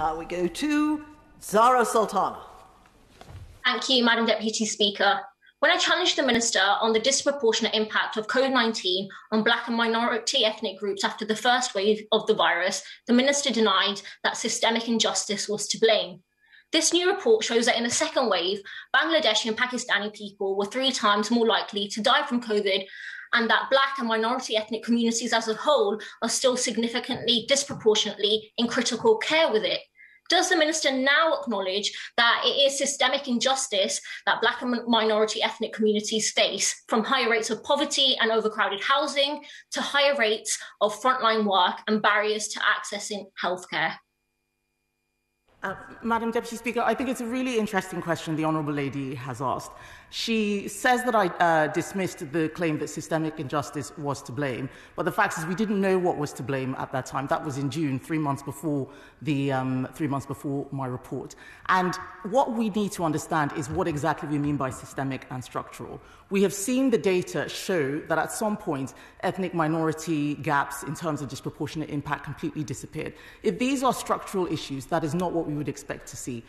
Now we go to Zarah Sultana. Thank you, Madam Deputy Speaker. When I challenged the Minister on the disproportionate impact of COVID 19 on Black and minority ethnic groups after the first wave of the virus, the Minister denied that systemic injustice was to blame. This new report shows that in the second wave, Bangladeshi and Pakistani people were three times more likely to die from COVID, and that Black and minority ethnic communities as a whole are still significantly disproportionately in critical care with it. Does the minister now acknowledge that it is systemic injustice that Black and minority ethnic communities face, from higher rates of poverty and overcrowded housing to higher rates of frontline work and barriers to accessing healthcare? Uh, Madam Deputy Speaker, I think it's a really interesting question the Honourable Lady has asked. She says that I uh, dismissed the claim that systemic injustice was to blame, but the fact is we didn't know what was to blame at that time. That was in June, three months before, the, um, three months before my report. And what we need to understand is what exactly we mean by systemic and structural. We have seen the data show that at some point ethnic minority gaps in terms of disproportionate impact completely disappeared. If these are structural issues, that is not what we would expect to see.